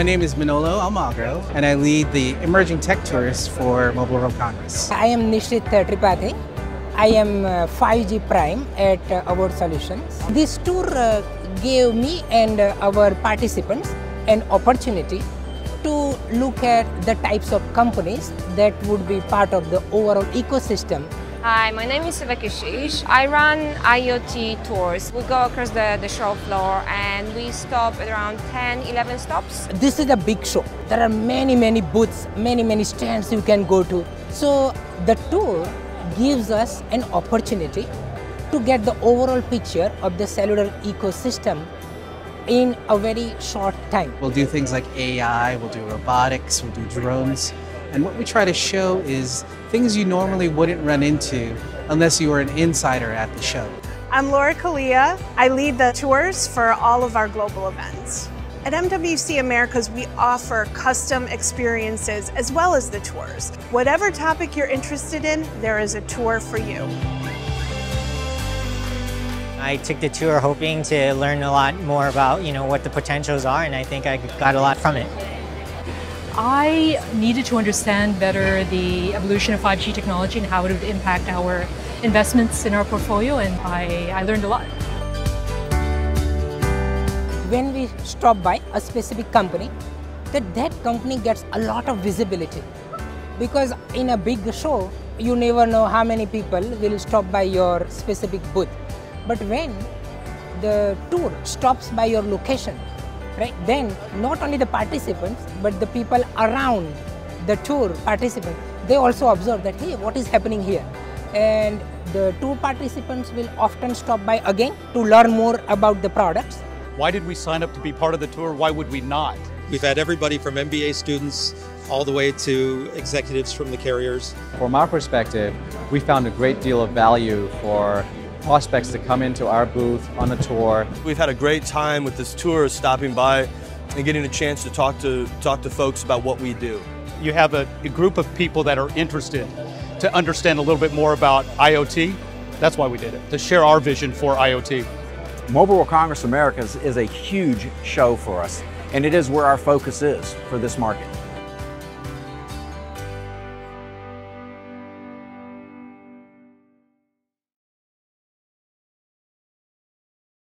My name is Manolo Almagro, and I lead the Emerging Tech Tours for Mobile World Congress. I am Nishit Tripathi. I am uh, 5G Prime at uh, Award Solutions. This tour uh, gave me and uh, our participants an opportunity to look at the types of companies that would be part of the overall ecosystem Hi, my name is Rebecca Shish. I run IoT tours. We go across the, the show floor and we stop at around 10, 11 stops. This is a big show. There are many, many booths, many, many stands you can go to. So the tour gives us an opportunity to get the overall picture of the cellular ecosystem in a very short time. We'll do things like AI, we'll do robotics, we'll do drones. And what we try to show is things you normally wouldn't run into unless you were an insider at the show. I'm Laura Kalia. I lead the tours for all of our global events. At MWC Americas, we offer custom experiences as well as the tours. Whatever topic you're interested in, there is a tour for you. I took the tour hoping to learn a lot more about, you know, what the potentials are, and I think I got a lot from it. I needed to understand better the evolution of 5G technology and how it would impact our investments in our portfolio, and I, I learned a lot. When we stop by a specific company, that that company gets a lot of visibility because in a big show, you never know how many people will stop by your specific booth. But when the tour stops by your location, right? Then not only the participants, but the people around the tour participants, they also observe that, hey, what is happening here? And the tour participants will often stop by again to learn more about the products. Why did we sign up to be part of the tour? Why would we not? We've had everybody from MBA students all the way to executives from the carriers. From our perspective, we found a great deal of value for prospects to come into our booth on the tour. We've had a great time with this tour, stopping by and getting a chance to talk to talk to folks about what we do. You have a, a group of people that are interested to understand a little bit more about IoT. That's why we did it, to share our vision for IoT. Mobile World Congress Americas is a huge show for us, and it is where our focus is for this market.